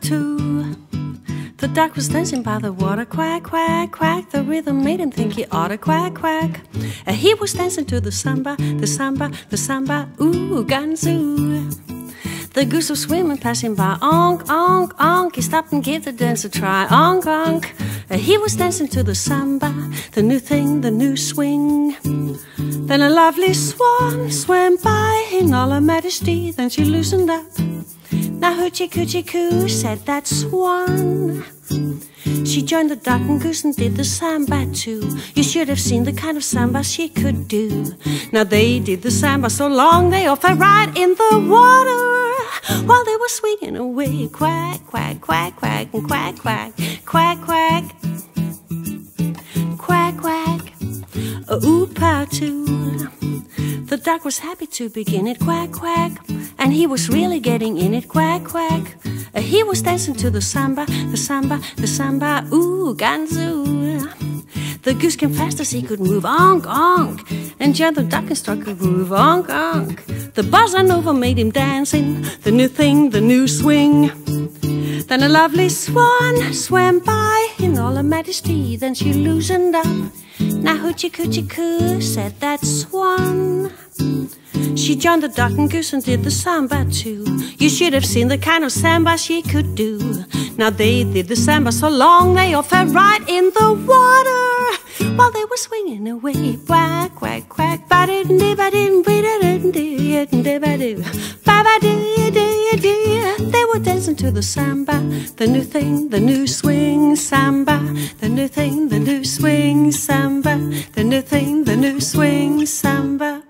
two. The duck was dancing by the water, quack, quack, quack. The rhythm made him think he ought to quack, quack. And he was dancing to the samba, the samba, the samba, ooh. The goose was swimming, passing by, onk, onk, onk. He stopped and gave the dance a try, onk, onk. Uh, he was dancing to the samba, the new thing, the new swing. Then a lovely swan swam by in all her majesty. Then she loosened up. Hoochie coochie coo said that swan. She joined the duck and goose and did the samba too. You should have seen the kind of samba she could do. Now they did the samba so long they all fell right in the water while they were swinging away. Quack, quack, quack, quack, and quack, quack, quack, quack, quack, quack. A oopa too. The duck was happy to begin it, quack, quack. And he was really getting in it, quack, quack. Uh, he was dancing to the samba, the samba, the samba, ooh, ganzoo. The goose came fast as he could move, onk, onk. And Jan the duck struck a groove, onk, onk. The bossa nova made him dancing, the new thing, the new swing. Then a lovely swan swam by in all her majesty, then she loosened up. Now hoochie coochie coo said that swan. She joined the duck and goose and did the samba too. You should have seen the kind of samba she could do. Now they did the samba so long they all fell right in the water while they were swinging away. Quack, quack, quack, ba doo doo ba doo ba doo doo doo ba doo ba ba doo doo doo. They were dancing to the samba, the new thing, the new samba, the new thing, the new swing samba, the new thing, the new swing samba.